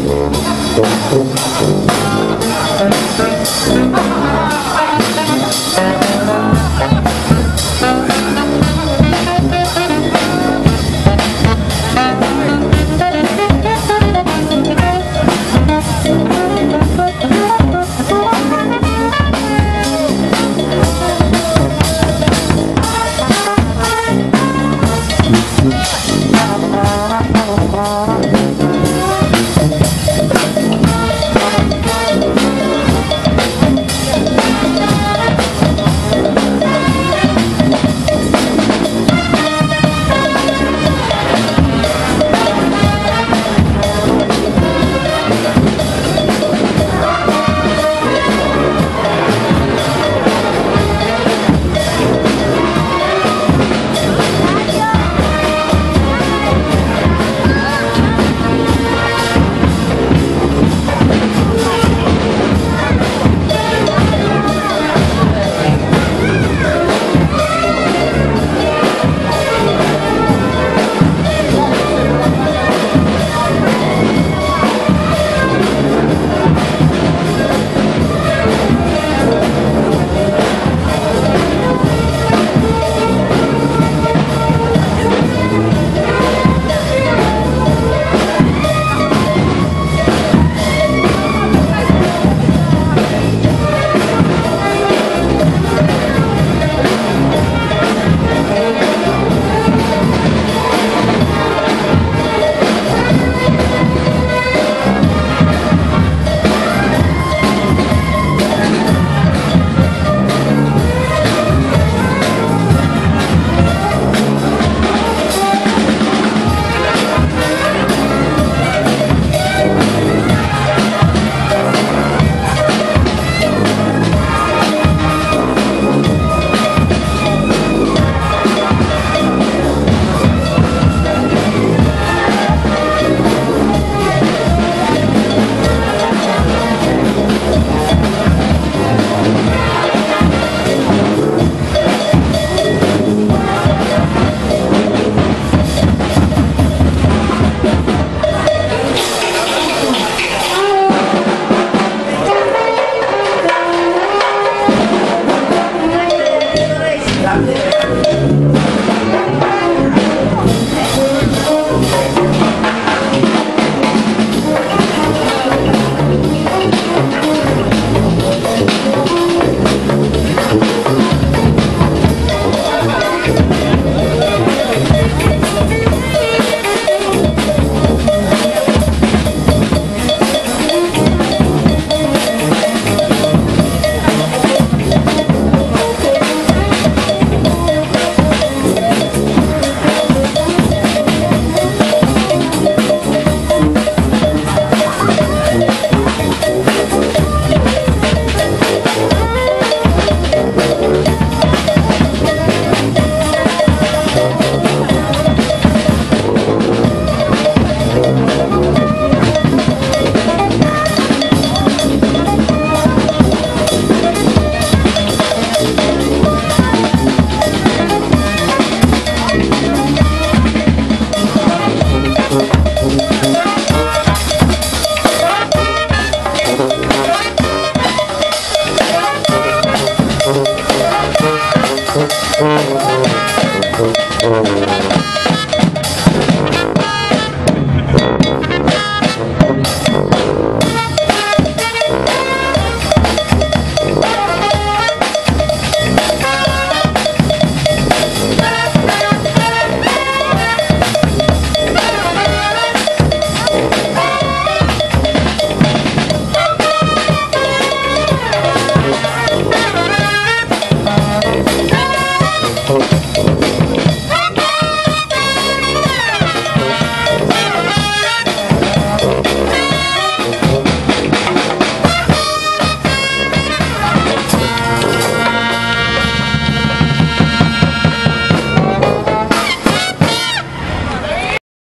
Thank